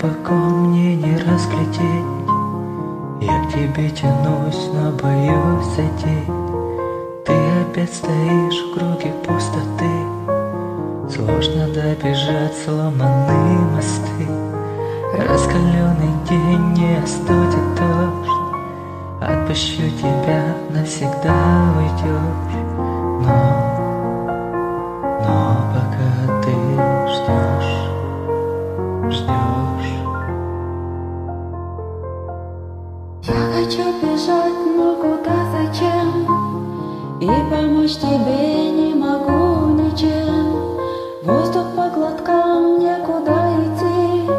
глубоко мне не разглядеть. Я к тебе тянусь, но боюсь зайти. Ты опять стоишь в круге пустоты. Сложно добежать сломанные мосты. Раскаленный день не остудит дождь. Отпущу тебя, навсегда уйдешь. Но хочу бежать, но куда, зачем? И помочь тебе не могу ничем. Воздух по глоткам, некуда идти.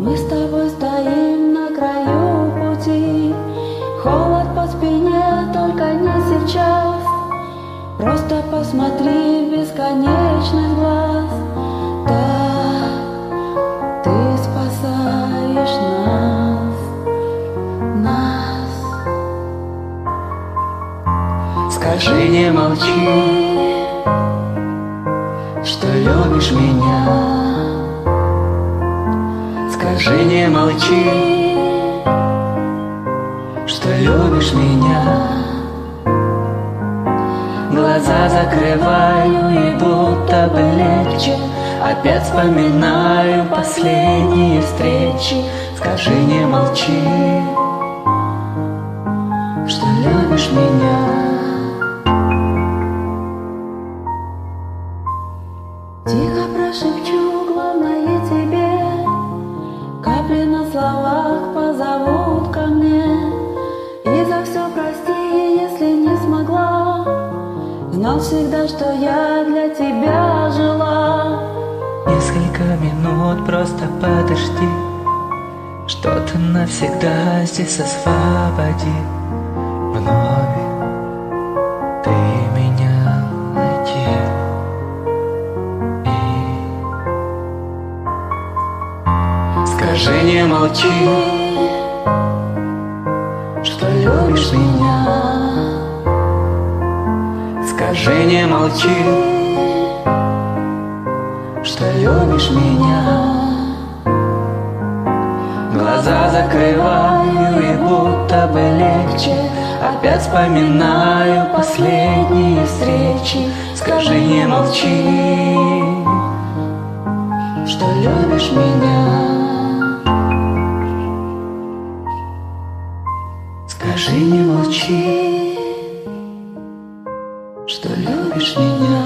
Мы с тобой стоим на краю пути. Холод по спине, только не сейчас. Просто посмотри Скажи, не молчи, что любишь меня. Скажи, не молчи, что любишь меня. Глаза закрываю и будто бы легче. Опять вспоминаю последние встречи. Скажи, не молчи, что любишь меня Прошепчу, главное тебе. Капли на словах позовут ко мне. И за все прости, если не смогла. Знал всегда, что я для тебя жила. Несколько минут просто подожди Что-то навсегда здесь освободи скажи, не молчи. Что любишь меня? Скажи, не молчи. Что любишь меня? Глаза закрываю и будто бы легче. Опять вспоминаю последние встречи. Скажи, не молчи. Что любишь меня Скажи, не молчи, что любишь меня.